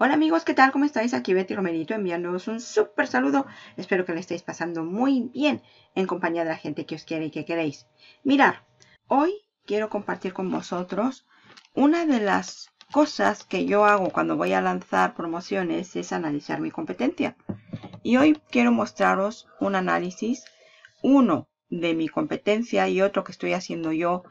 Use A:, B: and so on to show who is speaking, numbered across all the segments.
A: Hola amigos, ¿qué tal? ¿Cómo estáis? Aquí Betty Romerito enviándoos un súper saludo. Espero que le estéis pasando muy bien en compañía de la gente que os quiere y que queréis. Mirar, hoy quiero compartir con vosotros una de las cosas que yo hago cuando voy a lanzar promociones es analizar mi competencia. Y hoy quiero mostraros un análisis, uno de mi competencia y otro que estoy haciendo yo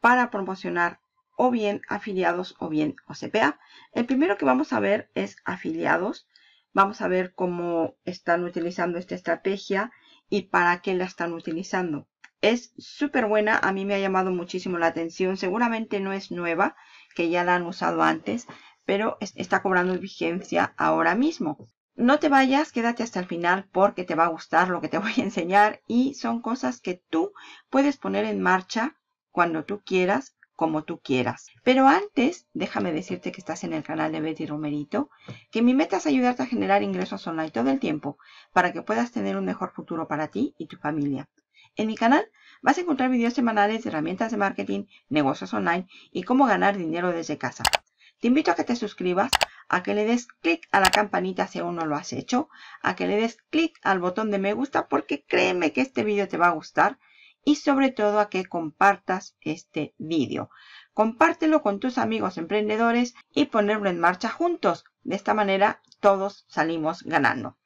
A: para promocionar o bien afiliados o bien OCPA. El primero que vamos a ver es afiliados. Vamos a ver cómo están utilizando esta estrategia y para qué la están utilizando. Es súper buena, a mí me ha llamado muchísimo la atención. Seguramente no es nueva, que ya la han usado antes, pero está cobrando vigencia ahora mismo. No te vayas, quédate hasta el final porque te va a gustar lo que te voy a enseñar y son cosas que tú puedes poner en marcha cuando tú quieras como tú quieras. Pero antes, déjame decirte que estás en el canal de Betty Romerito, que mi meta es ayudarte a generar ingresos online todo el tiempo para que puedas tener un mejor futuro para ti y tu familia. En mi canal vas a encontrar videos semanales de herramientas de marketing, negocios online y cómo ganar dinero desde casa. Te invito a que te suscribas, a que le des clic a la campanita si aún no lo has hecho, a que le des clic al botón de me gusta porque créeme que este vídeo te va a gustar y sobre todo a que compartas este vídeo. Compártelo con tus amigos emprendedores y ponerlo en marcha juntos. De esta manera todos salimos ganando.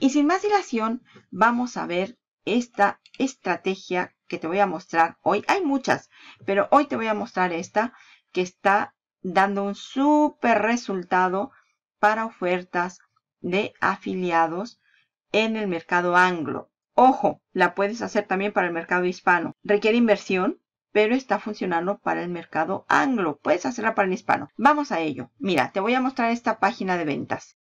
A: Y sin más dilación, vamos a ver esta estrategia que te voy a mostrar hoy. Hay muchas, pero hoy te voy a mostrar esta que está dando un súper resultado para ofertas de afiliados en el mercado anglo. Ojo, la puedes hacer también para el mercado hispano. Requiere inversión, pero está funcionando para el mercado anglo. Puedes hacerla para el hispano. Vamos a ello. Mira, te voy a mostrar esta página de ventas.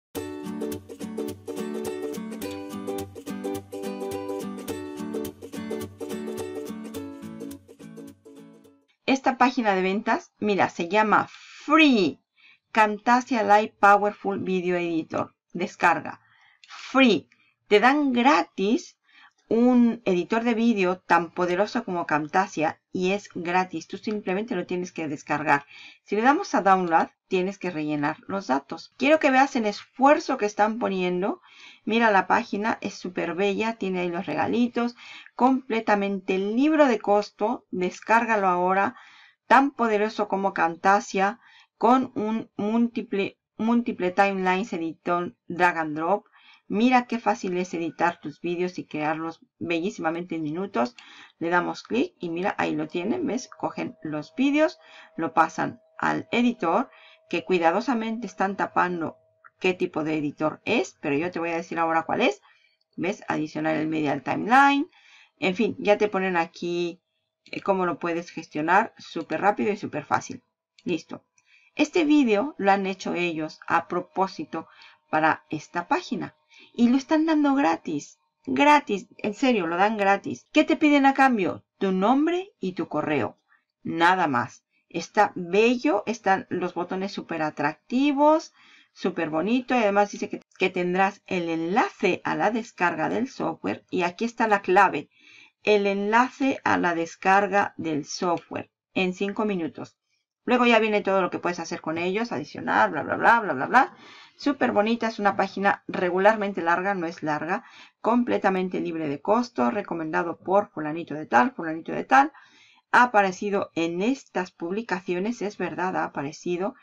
A: Esta página de ventas, mira, se llama Free Camtasia Live Powerful Video Editor. Descarga. Free. Te dan gratis un editor de vídeo tan poderoso como Camtasia y es gratis. Tú simplemente lo tienes que descargar. Si le damos a download, tienes que rellenar los datos. Quiero que veas el esfuerzo que están poniendo. Mira la página, es súper bella, tiene ahí los regalitos, completamente libre de costo. Descárgalo ahora, tan poderoso como Camtasia, con un múltiple, múltiple timelines editor drag and drop Mira qué fácil es editar tus vídeos y crearlos bellísimamente en minutos. Le damos clic y mira, ahí lo tienen, ¿ves? Cogen los vídeos, lo pasan al editor, que cuidadosamente están tapando qué tipo de editor es, pero yo te voy a decir ahora cuál es. ¿Ves? Adicionar el medial timeline. En fin, ya te ponen aquí eh, cómo lo puedes gestionar súper rápido y súper fácil. Listo. Este vídeo lo han hecho ellos a propósito para esta página. Y lo están dando gratis. Gratis, en serio, lo dan gratis. ¿Qué te piden a cambio? Tu nombre y tu correo. Nada más. Está bello, están los botones súper atractivos, súper bonito. Y además dice que, que tendrás el enlace a la descarga del software. Y aquí está la clave. El enlace a la descarga del software en 5 minutos. Luego ya viene todo lo que puedes hacer con ellos, adicionar, bla, bla, bla, bla, bla, bla. Súper bonita, es una página regularmente larga, no es larga, completamente libre de costo, recomendado por fulanito de tal, fulanito de tal. Ha aparecido en estas publicaciones, es verdad, ha aparecido.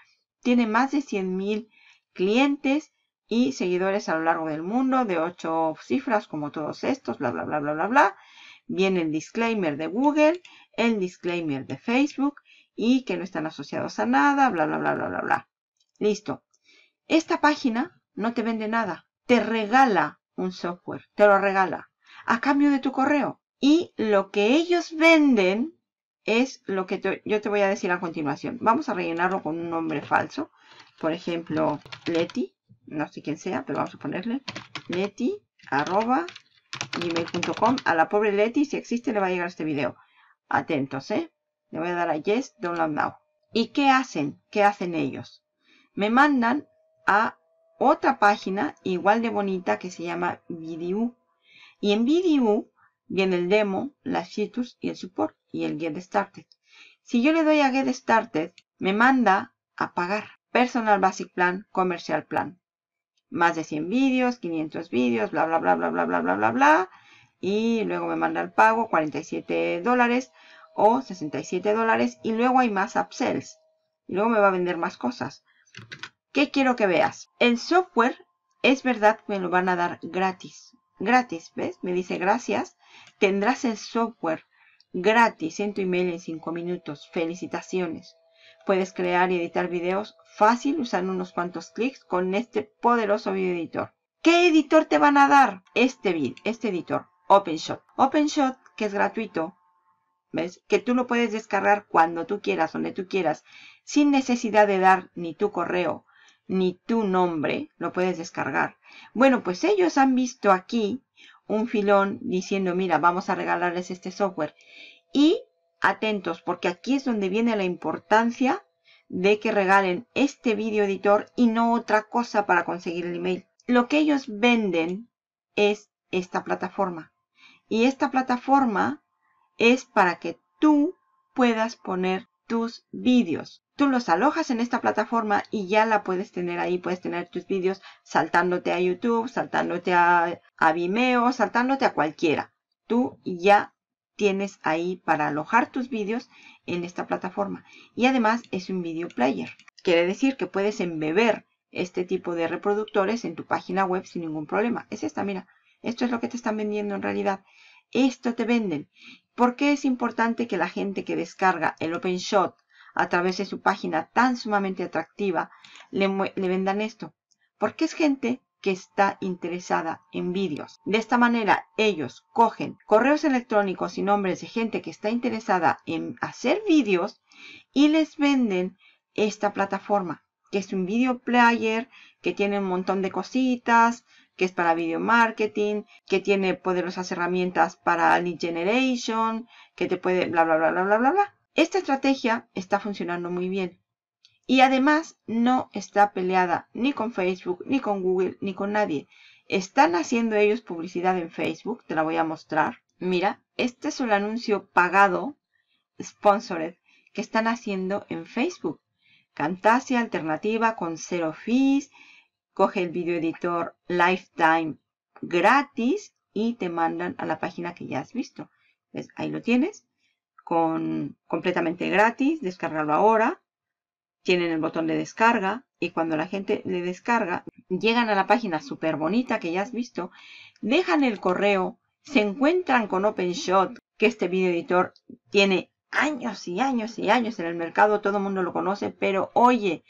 A: Tiene más de 100.000 clientes y seguidores a lo largo del mundo, de 8 cifras como todos estos, bla, bla, bla, bla, bla, bla. Viene el disclaimer de Google, el disclaimer de Facebook y que no están asociados a nada, bla, bla, bla, bla, bla, bla. Listo. Esta página no te vende nada. Te regala un software. Te lo regala. A cambio de tu correo. Y lo que ellos venden es lo que yo te voy a decir a continuación. Vamos a rellenarlo con un nombre falso. Por ejemplo, Leti. No sé quién sea, pero vamos a ponerle Leti arroba gmail.com. A la pobre Leti, si existe, le va a llegar este video. Atentos, ¿eh? Le voy a dar a Yes, Download Now. ¿Y qué hacen? ¿Qué hacen ellos? Me mandan a otra página igual de bonita que se llama Video. Y en Video viene el demo, las features y el support y el Get Started. Si yo le doy a Get Started, me manda a pagar. Personal Basic Plan, Comercial Plan. Más de 100 vídeos, 500 vídeos, bla, bla, bla, bla, bla, bla, bla, bla, bla. Y luego me manda el pago, 47 dólares o 67 dólares. Y luego hay más upsells. Y luego me va a vender más cosas. ¿Qué quiero que veas? El software es verdad que me lo van a dar gratis. Gratis, ¿ves? Me dice gracias. Tendrás el software gratis en tu email en 5 minutos. Felicitaciones. Puedes crear y editar videos fácil usando unos cuantos clics con este poderoso video editor. ¿Qué editor te van a dar? Este, este editor, OpenShot. OpenShot, que es gratuito, ¿ves? Que tú lo puedes descargar cuando tú quieras, donde tú quieras, sin necesidad de dar ni tu correo, ni tu nombre, lo puedes descargar. Bueno, pues ellos han visto aquí un filón diciendo, mira, vamos a regalarles este software. Y atentos, porque aquí es donde viene la importancia de que regalen este video editor y no otra cosa para conseguir el email. Lo que ellos venden es esta plataforma. Y esta plataforma es para que tú puedas poner tus vídeos. Tú los alojas en esta plataforma y ya la puedes tener ahí. Puedes tener tus vídeos saltándote a YouTube, saltándote a, a Vimeo, saltándote a cualquiera. Tú ya tienes ahí para alojar tus vídeos en esta plataforma. Y además es un video player. Quiere decir que puedes embeber este tipo de reproductores en tu página web sin ningún problema. Es esta, mira. Esto es lo que te están vendiendo en realidad. Esto te venden. ¿Por qué es importante que la gente que descarga el OpenShot a través de su página tan sumamente atractiva le, vendan esto? Porque es gente que está interesada en vídeos. De esta manera ellos cogen correos electrónicos y nombres de gente que está interesada en hacer vídeos y les venden esta plataforma que es un video player que tiene un montón de cositas, que es para video marketing, que tiene poderosas herramientas para lead generation, que te puede bla bla bla bla bla bla bla. Esta estrategia está funcionando muy bien. Y además no está peleada ni con Facebook, ni con Google, ni con nadie. Están haciendo ellos publicidad en Facebook, te la voy a mostrar. Mira, este es el anuncio pagado, sponsored, que están haciendo en Facebook. Camtasia alternativa con cero fees. Coge el video editor Lifetime gratis y te mandan a la página que ya has visto. Ahí lo tienes. Con, completamente gratis. Descargarlo ahora tienen el botón de descarga y cuando la gente le descarga, llegan a la página súper bonita que ya has visto, dejan el correo, se encuentran con OpenShot, que este video editor tiene años y años y años en el mercado, todo el mundo lo conoce, pero oye,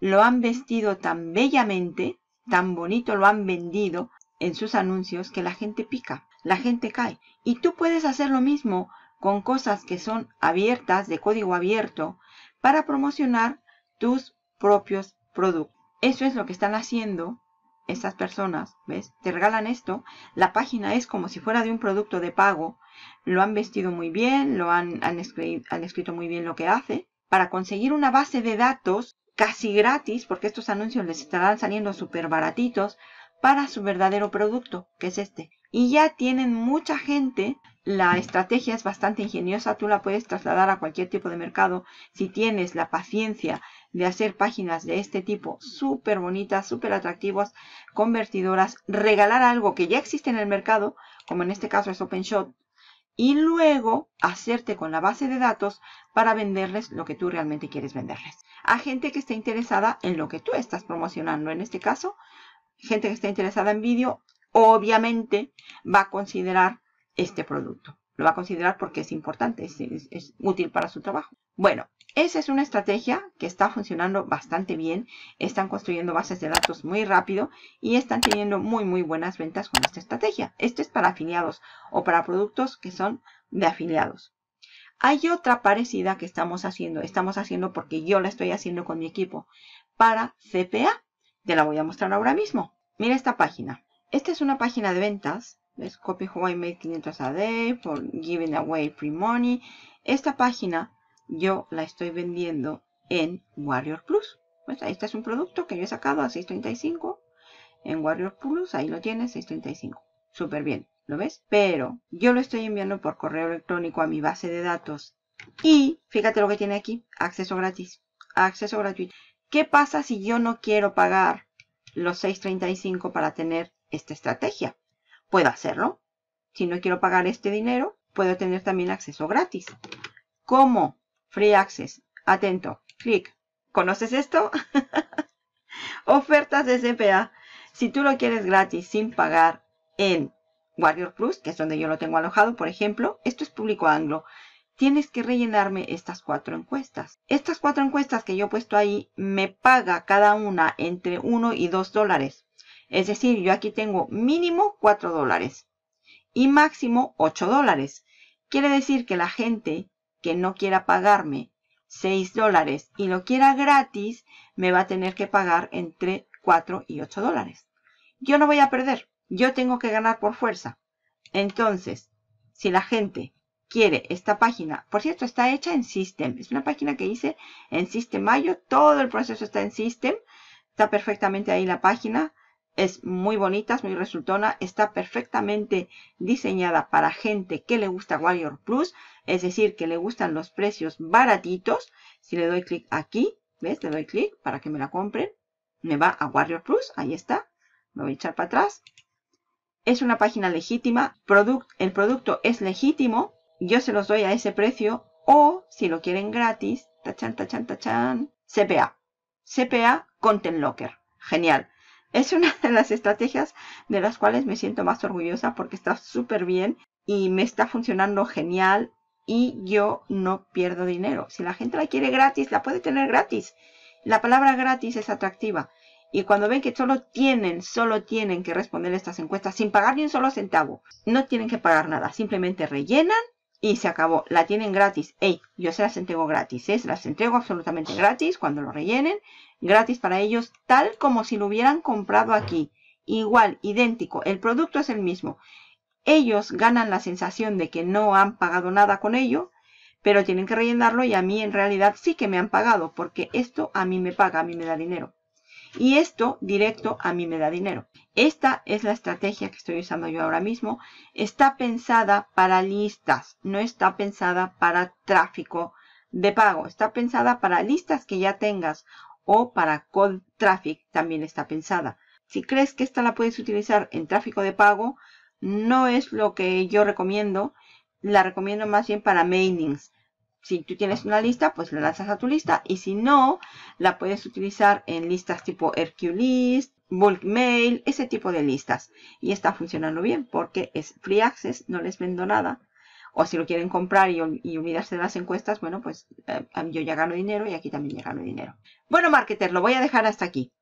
A: lo han vestido tan bellamente, tan bonito lo han vendido en sus anuncios que la gente pica, la gente cae. Y tú puedes hacer lo mismo con cosas que son abiertas, de código abierto, para promocionar tus propios productos. Eso es lo que están haciendo estas personas, ¿ves? Te regalan esto, la página es como si fuera de un producto de pago, lo han vestido muy bien, lo han, han, escrito, han escrito muy bien lo que hace, para conseguir una base de datos casi gratis, porque estos anuncios les estarán saliendo súper baratitos, para su verdadero producto, que es este. Y ya tienen mucha gente la estrategia es bastante ingeniosa, tú la puedes trasladar a cualquier tipo de mercado si tienes la paciencia de hacer páginas de este tipo súper bonitas, súper atractivas, convertidoras, regalar algo que ya existe en el mercado, como en este caso es OpenShot, y luego hacerte con la base de datos para venderles lo que tú realmente quieres venderles. A gente que esté interesada en lo que tú estás promocionando, en este caso, gente que esté interesada en vídeo, obviamente va a considerar este producto. Lo va a considerar porque es importante, es, útil para su trabajo. Bueno, esa es una estrategia que está funcionando bastante bien. Están construyendo bases de datos muy rápido y están teniendo muy, muy buenas ventas con esta estrategia. Esto es para afiliados o para productos que son de afiliados. Hay otra parecida que estamos haciendo. Estamos haciendo porque yo la estoy haciendo con mi equipo para CPA. Te la voy a mostrar ahora mismo. Mira esta página. Esta es una página de ventas ¿Ves? Copy Hawaii Made 500 a day for giving away free money. Esta página yo la estoy vendiendo en Warrior Plus. Pues este es un producto que yo he sacado a 6.35 en Warrior Plus. Ahí lo tienes, 6.35. Súper bien, ¿lo ves? Pero yo lo estoy enviando por correo electrónico a mi base de datos. Y fíjate lo que tiene aquí, acceso gratis, acceso gratuito. ¿Qué pasa si yo no quiero pagar los 6.35 para tener esta estrategia? Puedo hacerlo. Si no quiero pagar este dinero, puedo tener también acceso gratis. ¿Cómo? Free Access. Atento. Clic. ¿Conoces esto? Ofertas de CPA. Si tú lo quieres gratis sin pagar en Warrior Plus, que es donde yo lo tengo alojado, por ejemplo, esto es público anglo. Tienes que rellenarme estas cuatro encuestas. Estas cuatro encuestas que yo he puesto ahí me paga cada una entre 1 y 2 dólares. Es decir, yo aquí tengo mínimo 4 dólares y máximo 8 dólares. Quiere decir que la gente que no quiera pagarme 6 dólares y lo quiera gratis, me va a tener que pagar entre 4 y 8 dólares. Yo no voy a perder, yo tengo que ganar por fuerza. Entonces, si la gente quiere esta página, por cierto, está hecha en System, es una página que hice en System Mayo, todo el proceso está en System, está perfectamente ahí la página, es muy bonita, es muy resultona, está perfectamente diseñada para gente que le gusta Warrior Plus, es decir, que le gustan los precios baratitos. Si le doy clic aquí, ¿ves? Le doy clic para que me la compren. Me va a Warrior Plus, ahí está. Me voy a echar para atrás. Es una página legítima, el producto es legítimo, yo se los doy a ese precio o si lo quieren gratis, tachan, tachan, tachan, CPA. CPA Content Locker. Genial. Es una de las estrategias de las cuales me siento más orgullosa porque está súper bien y me está funcionando genial y yo no pierdo dinero. Si la gente la quiere gratis, la puede tener gratis. La palabra gratis es atractiva. Y cuando ven que solo tienen, solo tienen que responder estas encuestas sin pagar ni un solo centavo, no tienen que pagar nada. Simplemente rellenan y se acabó. La tienen gratis. Ey, yo se las entrego gratis. ¿eh? Se las entrego absolutamente gratis cuando lo rellenen. Gratis para ellos, tal como si lo hubieran comprado aquí. Igual, idéntico. El producto es el mismo. Ellos ganan la sensación de que no han pagado nada con ello, pero tienen que rellenarlo y a mí en realidad sí que me han pagado porque esto a mí me paga, a mí me da dinero. Y esto directo a mí me da dinero. Esta es la estrategia que estoy usando yo ahora mismo. Está pensada para listas, no está pensada para tráfico de pago. Está pensada para listas que ya tengas o para cold traffic también está pensada. Si crees que esta la puedes utilizar en tráfico de pago, no es lo que yo recomiendo. La recomiendo más bien para mailings. Si tú tienes una lista, pues la lanzas a tu lista. Y si no, la puedes utilizar en listas tipo List, Bulk Mail, ese tipo de listas. Y está funcionando bien porque es free access, no les vendo nada. O si lo quieren comprar y, olvidarse de las encuestas, bueno, pues eh, yo ya gano dinero y aquí también ya gano dinero. Bueno, marketer, lo voy a dejar hasta aquí.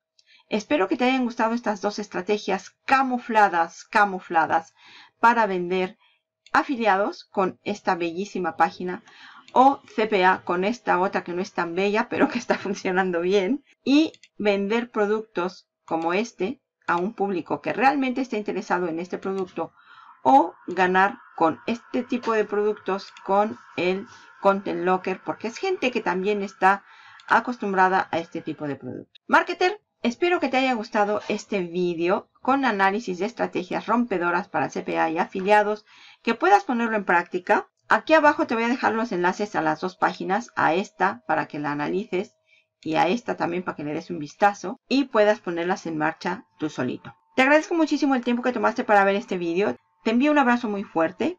A: Espero que te hayan gustado estas dos estrategias camufladas, camufladas para vender afiliados con esta bellísima página o CPA con esta otra que no es tan bella, pero que está funcionando bien. Y vender productos como este a un público que realmente está interesado en este producto o ganar con este tipo de productos con el Content Locker porque es gente que también está acostumbrada a este tipo de productos. Marketer, espero que te haya gustado este vídeo con análisis de estrategias rompedoras para CPA y afiliados, que puedas ponerlo en práctica Aquí abajo te voy a dejar los enlaces a las dos páginas, a esta para que la analices y a esta también para que le des un vistazo y puedas ponerlas en marcha tú solito. Te agradezco muchísimo el tiempo que tomaste para ver este vídeo. Te envío un abrazo muy fuerte.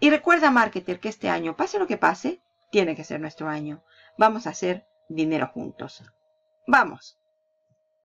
A: Y recuerda, marketer, que este año, pase lo que pase, tiene que ser nuestro año. Vamos a hacer dinero juntos. ¡Vamos!